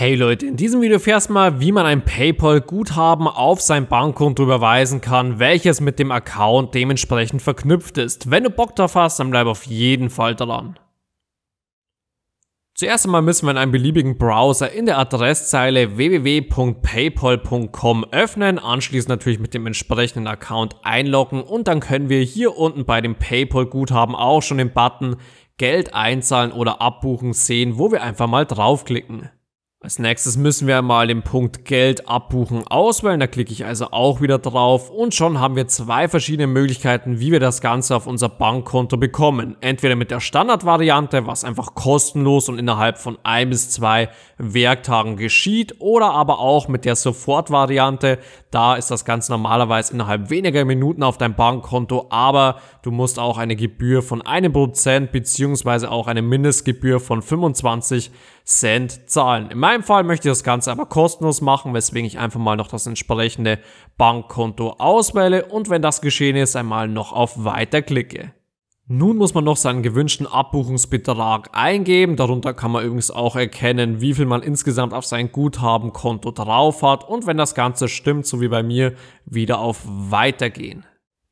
Hey Leute, in diesem Video fährst mal, wie man ein PayPal-Guthaben auf sein Bankkonto überweisen kann, welches mit dem Account dementsprechend verknüpft ist. Wenn du Bock drauf hast, dann bleib auf jeden Fall dran. Zuerst einmal müssen wir in einem beliebigen Browser in der Adresszeile www.paypal.com öffnen, anschließend natürlich mit dem entsprechenden Account einloggen und dann können wir hier unten bei dem PayPal-Guthaben auch schon den Button Geld einzahlen oder abbuchen sehen, wo wir einfach mal draufklicken. Als nächstes müssen wir mal den Punkt Geld abbuchen auswählen. Da klicke ich also auch wieder drauf und schon haben wir zwei verschiedene Möglichkeiten, wie wir das Ganze auf unser Bankkonto bekommen. Entweder mit der Standardvariante, was einfach kostenlos und innerhalb von ein bis zwei Werktagen geschieht, oder aber auch mit der Sofortvariante. Da ist das Ganze normalerweise innerhalb weniger Minuten auf deinem Bankkonto, aber du musst auch eine Gebühr von einem Prozent beziehungsweise auch eine Mindestgebühr von 25 Cent zahlen. In meinem Fall möchte ich das Ganze aber kostenlos machen, weswegen ich einfach mal noch das entsprechende Bankkonto auswähle und wenn das geschehen ist, einmal noch auf Weiter klicke. Nun muss man noch seinen gewünschten Abbuchungsbetrag eingeben. Darunter kann man übrigens auch erkennen, wie viel man insgesamt auf sein Guthabenkonto drauf hat. Und wenn das Ganze stimmt, so wie bei mir, wieder auf Weitergehen.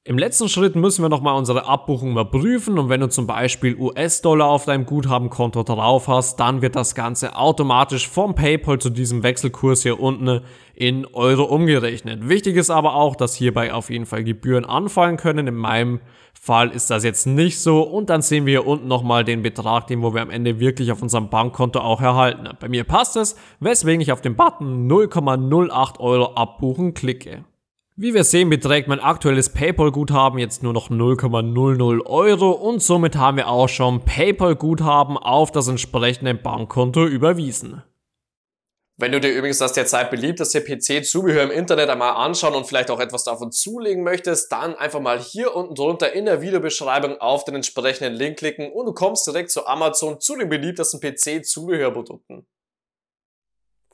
Im letzten Schritt müssen wir nochmal unsere Abbuchung überprüfen und wenn du zum Beispiel US-Dollar auf deinem Guthabenkonto drauf hast, dann wird das Ganze automatisch vom PayPal zu diesem Wechselkurs hier unten in Euro umgerechnet. Wichtig ist aber auch, dass hierbei auf jeden Fall Gebühren anfallen können. In meinem Fall ist das jetzt nicht so und dann sehen wir hier unten nochmal den Betrag, den wir am Ende wirklich auf unserem Bankkonto auch erhalten. Bei mir passt es, weswegen ich auf den Button 0,08 Euro abbuchen klicke. Wie wir sehen, beträgt mein aktuelles PayPal-Guthaben jetzt nur noch 0,00 Euro und somit haben wir auch schon PayPal-Guthaben auf das entsprechende Bankkonto überwiesen. Wenn du dir übrigens das derzeit beliebteste PC-Zubehör im Internet einmal anschauen und vielleicht auch etwas davon zulegen möchtest, dann einfach mal hier unten drunter in der Videobeschreibung auf den entsprechenden Link klicken und du kommst direkt zu Amazon zu den beliebtesten PC-Zubehörprodukten.